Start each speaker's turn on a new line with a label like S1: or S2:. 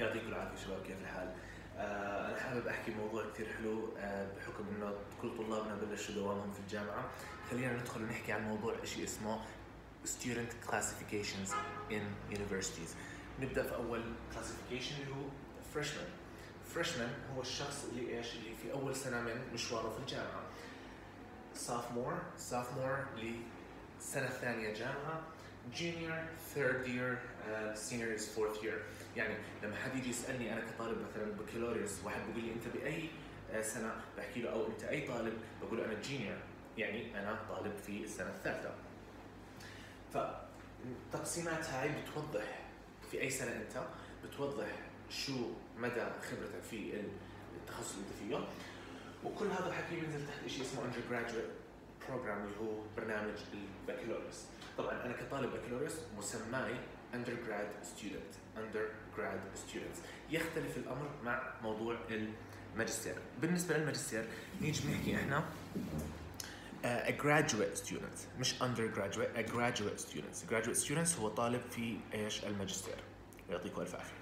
S1: يعطيكم العافية شباب كيف الحال؟ آه أنا حابب أحكي موضوع كثير حلو آه بحكم إنه كل طلابنا بلشوا دوامهم في الجامعة. خلينا ندخل ونحكي عن موضوع شيء اسمه student classifications in universities. نبدأ في أول classification اللي هو freshman. Freshman هو الشخص اللي إيش؟ اللي في أول سنة من مشواره في الجامعة. Sophomore sophomore السنة الثانية جامعة. Third year uh, senior is fourth year. يعني لما حد يجي يسألني أنا كطالب مثلا بكالوريوس واحد بيقول لي أنت بأي سنة؟ بحكي له أو أنت أي طالب؟ بقول له أنا جينيور يعني أنا طالب في السنة الثالثة. فالتقسيمات هاي بتوضح في أي سنة أنت بتوضح شو مدى خبرتك في التخصص اللي أنت فيه. وكل هذا الحكي بينزل تحت شيء اسمه undergraduate program اللي هو برنامج البكالوريوس. طبعا أنا كطالب بكالوريوس مسماي undergrad student undergrad students. يختلف الأمر مع موضوع الماجستير. بالنسبة للماجستير نيجي بنحكي إحنا uh, a graduate student مش undergraduate a graduate students graduate students هو طالب في إيش؟ الماجستير. يعطيكم ألف عافية.